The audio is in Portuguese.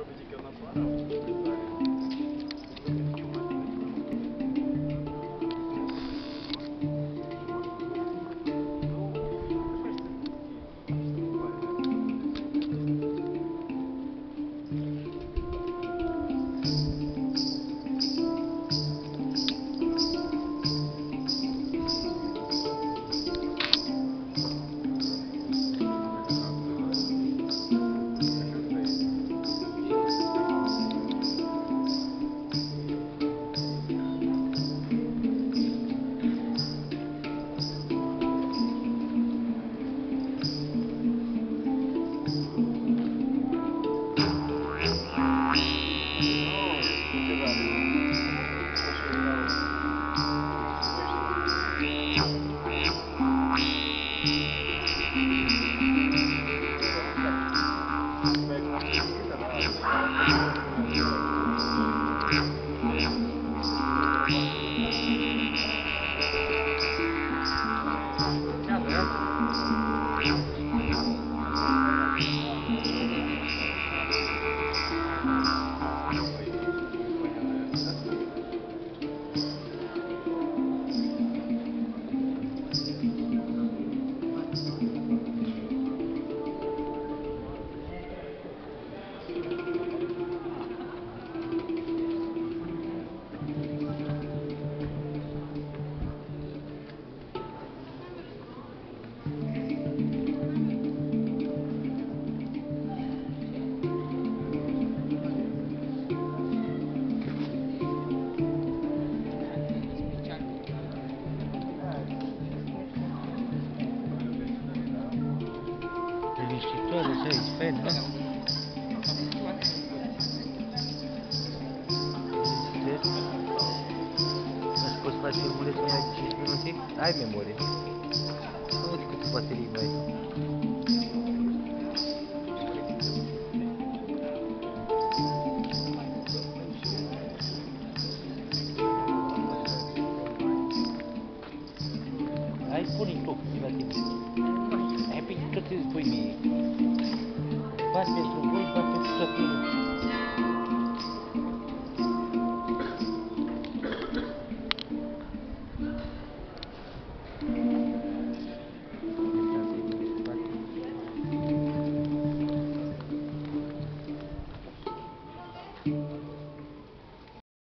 robić jakiegoś napara. Thank you. Istruttore sei spenta? Mas poți face filmulețul mai de 5 minute? Ai memorie. Nu uite câte baterii mai ai. Hai pune tu, la tine. Hai pe tot îți pui mie. Bani pentru voi, bani pentru toată lumea.